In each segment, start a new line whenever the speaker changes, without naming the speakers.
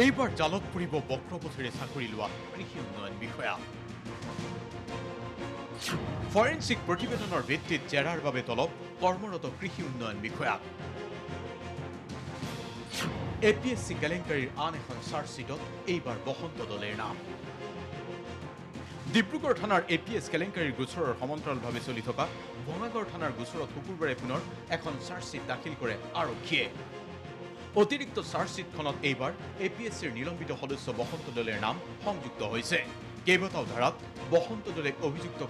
এইবাৰ জালত পৰিব বক্ৰপথেৰে চাকৰি লোৱা কৃষি উন্নয়ন বিষয়া। ফৰেনচিক প্ৰতিবেদনৰ ভিত্তিত জেৰাৰ বাবে তলব কৰ্মৰত কৃষি উন্নয়ন বিষয়াক এ পি এছ চি কেলেংকাৰীৰ আন এখন চাৰ্জশ্বিটত এইবাৰ বসন্ত দলেৰ নাম। ডিব্ৰুগড় থানাৰ এ পি এছ কেলেংকাৰীৰ গোচৰৰ সমান্তৰালভাৱে চলি থকা ভঙাগড় থানাৰ গোচৰত শুকুৰবাৰে পুনৰ এখন চাৰ্জশ্বিট দাখিল কৰে আৰক্ষীয়ে। অতিৰিক্ত চাৰ্জশ্বিটখনত এইবাৰ এ পি এছ চিৰ নিলম্বিত সদস্য বসন্ত দলেৰ নাম সংযুক্ত হৈছে। কেইবাটাও ধাৰাত বসন্ত দলেক অভিযুক্ত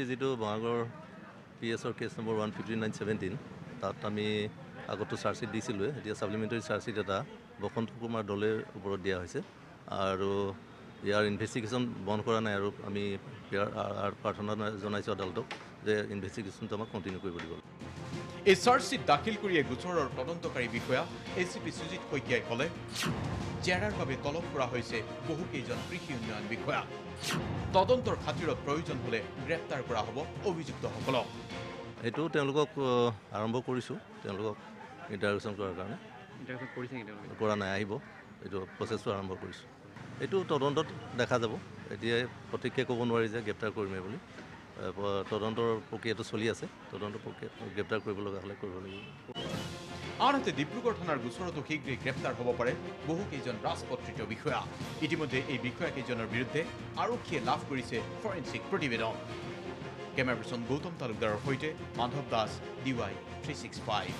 এই যিটো বঙাগড় পি এছৰ case number one fifty nine seventeen তাত আমি আগতো চাৰ্জশ্বিট দিছিলোঁৱে। এতিয়া ছাপ্লিমেণ্টাৰী চাৰ্জশ্বিট এটা বসন্ত কুমাৰ দলেৰ ওপৰত দিয়া হৈছে। আৰু ইয়াৰ ইনভেষ্টিগেশ্যন বন্ধ কৰা নাই আৰু আমি প্ৰাৰ্থনা জনাইছোঁ আদালতক যে ইনভেষ্টিগেশ্যনটো আমাক কণ্টিনিউ কৰিব দিব।
এই চাৰ্জশ্বিট দাখিল কৰিয়ে গোচৰৰ তদন্তকাৰী বিষয়া এ চি পি সুজিত শইকীয়াই ক'লে জেৰাৰ বাবে তলব কৰা হৈছে বহুকেইজন কৃষি উন্নয়ন বিষয়া। তদন্তৰ খাতিৰত প্ৰয়োজন হ'লে গ্ৰেপ্তাৰ কৰা হ'ব অভিযুক্তসকলক।
সেইটো তেওঁলোকক আৰম্ভ কৰিছোঁ। তেওঁলোকক ইণ্টাৰগেশ্যন কৰাৰ কাৰণে। কৰা নাই আহিব। এইটো প্ৰচেছটো আৰম্ভ কৰিছোঁ। এইটো তদন্তত দেখা যাব। এতিয়া সঠিককৈ ক'ব নোৱাৰি যে গ্ৰেপ্তাৰ কৰিমেই বুলি। তদন্তৰ প্ৰক্ৰিয়াটো চলি আছে। তদন্ত প্ৰক্ৰিয়া গ্ৰেপ্তাৰ কৰিব লগা হ'লে কৰিব লাগিব।
আনহাতে ডিব্ৰুগড় থানাৰ গোচৰতো শীঘ্ৰেই গ্ৰেপ্তাৰ হ'ব পাৰে বহুকেইজন ৰাজপত্ৰিত বিষয়া। ইতিমধ্যে এই বিষয়াকেইজনৰ বিৰুদ্ধে আৰক্ষীয়ে লাভ কৰিছে ফৰেনচিক প্ৰতিবেদন। কেমেৰা পাৰ্চন গৌতম তালুকদাৰৰ সৈতে Madhab Das D Y three six five.